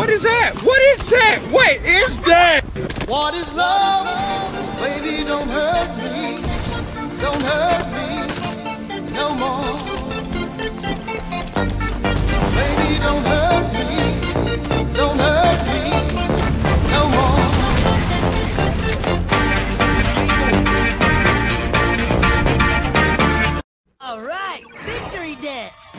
What is that? What is that? What is that? What is love? Baby, don't hurt me. Don't hurt me no more. Baby, don't hurt me. Don't hurt me no more. All right, victory dance.